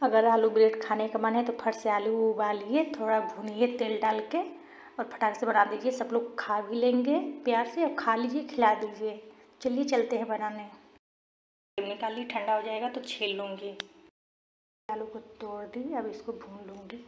अगर आलू ब्रेड खाने का मन है तो फट से आलू उबालिए, थोड़ा भूनिए तेल डाल के और फटाक से बना दीजिए। सब लोग खा भी लेंगे प्यार से और खा लीजिए, खिला दीजिए। चलिए चलते हैं बनाने। निकाल ली, ठंडा हो जाएगा तो छील लूँगी। आलू को तोड़ दी, अब इसको भून लूँगी।